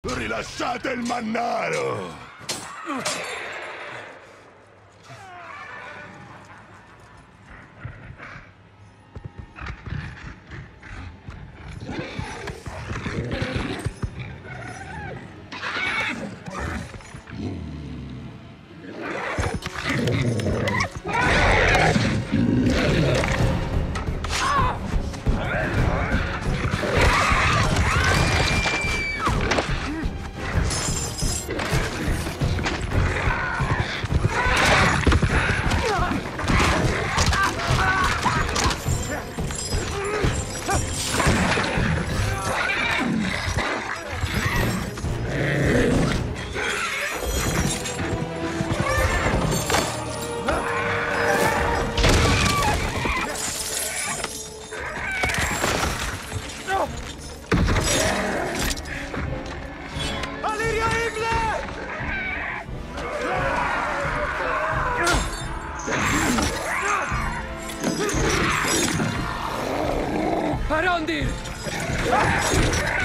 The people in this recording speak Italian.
Rilasciate il mannaro! Arondir! Ah!